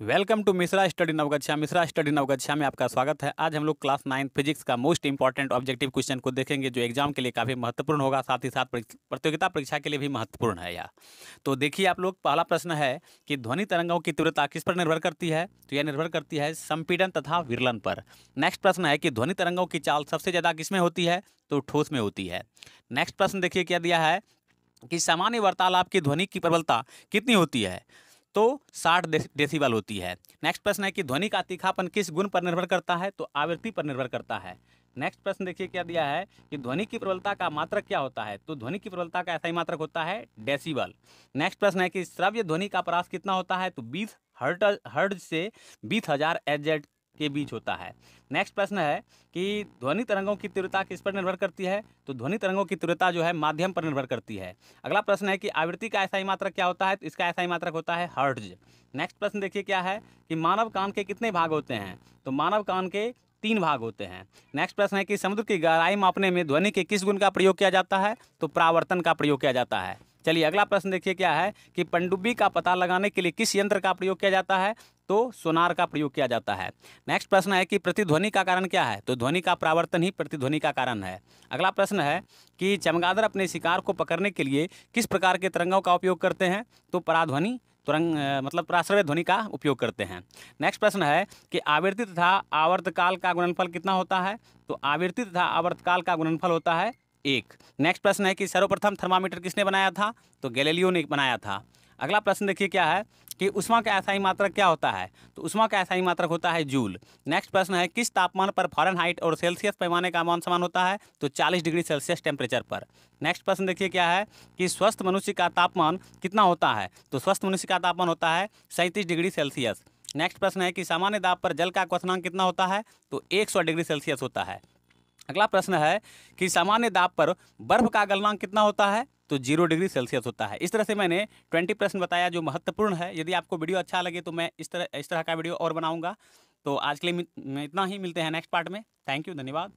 Welcome to Mishra study Navgachhia. Mishra study Navgachhia में आपका स्वागत है। आज हम लोग क्लास नाइन फिजिक्स का मोस्ट इंपॉर्टेंट ऑब्जेक्टिव क्वेश्चन को देखेंगे, जो एग्ज़ाम के लिए काफ़ी महत्वपूर्ण होगा, साथ ही साथ प्रतियोगिता परीक्षा के लिए भी महत्वपूर्ण है यह। तो देखिए आप लोग, पहला प्रश्न है कि ध्वनि तरंगों की तीव्रता किस पर निर्भर करती है? तो यह निर्भर करती है संपीडन तथा विरलन पर। नेक्स्ट प्रश्न है कि ध्वनि तरंगों की चाल सबसे ज़्यादा किसमें होती है? तो ठोस में होती है। नेक्स्ट प्रश्न देखिए क्या दिया है कि सामान्य वार्तालाप की ध्वनि की प्रबलता कितनी होती है? तो 60 डेसिबल होती है। नेक्स्ट प्रश्न है कि ध्वनि का तीखापन किस गुण पर निर्भर करता है? तो आवृत्ति पर निर्भर करता है। नेक्स्ट प्रश्न देखिए क्या दिया है कि ध्वनि की प्रबलता का मात्रक क्या होता है? तो ध्वनि की प्रबलता का ऐसा ही मात्रक होता है डेसिबल नेक्स्ट प्रश्न है कि श्रव्य ध्वनि का परास कितना होता है? तो बीस हर्ट हर्ड से बीस हज़ार एच के बीच होता है। नेक्स्ट प्रश्न है कि ध्वनि तरंगों की तीव्रता किस पर निर्भर करती है? तो ध्वनि तरंगों की तीव्रता जो है माध्यम पर निर्भर करती है। अगला प्रश्न है कि आवृत्ति का ऐसा ही मात्रक क्या होता है? तो इसका ऐसा ही मात्रक होता है हर्ट्ज नेक्स्ट प्रश्न देखिए क्या है कि मानव कान के कितने भाग होते हैं? तो मानव कान के तीन भाग होते हैं। नेक्स्ट प्रश्न है कि समुद्र की गहराई मापने में ध्वनि के किस गुण का प्रयोग किया जाता है? तो प्रावर्तन का प्रयोग किया जाता है। चलिए, अगला प्रश्न देखिए क्या है कि पनडुब्बी का पता लगाने के लिए किस यंत्र का प्रयोग किया जाता है? तो सोनार का प्रयोग किया जाता है। नेक्स्ट प्रश्न है कि प्रतिध्वनि का कारण क्या है? तो ध्वनि का प्रावर्तन ही प्रतिध्वनि का कारण है। अगला प्रश्न है कि चमगादड़ अपने शिकार को पकड़ने के लिए किस प्रकार के तरंगों का उपयोग करते हैं? तो पराध्वनि, तुरंग मतलब प्राश्रव्य ध्वनि का उपयोग करते हैं। नेक्स्ट प्रश्न है कि आवृत्ति तथा आवर्तकाल का गुणनफल कितना होता है? तो आवृत्ति तथा आवर्तकाल का गुणनफल होता है एक। नेक्स्ट प्रश्न है कि सर्वप्रथम थर्मामीटर किसने बनाया था? तो गैलेलियो ने बनाया था। अगला प्रश्न देखिए क्या है कि उष्मा का ऐसा ही मात्रक क्या होता है? तो उष्मा का ऐसा ही मात्रक होता है जूल। नेक्स्ट प्रश्न है, किस तापमान पर फॉरन और सेल्सियस पैमाने का मान समान होता है? तो 40 डिग्री सेल्सियस टेम्परेचर पर। नेक्स्ट प्रश्न देखिए क्या है कि स्वस्थ मनुष्य का तापमान कितना होता है? तो स्वस्थ मनुष्य का तापमान होता है सैंतीस डिग्री सेल्सियस नेक्स्ट प्रश्न है कि सामान्य दाब पर जल का क्वेश्चनांक कितना होता है? तो एक सौ डिग्री सेल्सियस होता है। अगला प्रश्न है कि सामान्य दाब पर बर्फ़ का गलनांक कितना होता है? तो ज़ीरो डिग्री सेल्सियस होता है। इस तरह से मैंने ट्वेंटी प्रश्न बताया जो महत्वपूर्ण है। यदि आपको वीडियो अच्छा लगे तो मैं इस तरह इस तरह का वीडियो और बनाऊँगा। तो आज के लिए इतना ही, मिलते हैं नेक्स्ट पार्ट में। थैंक यू, धन्यवाद।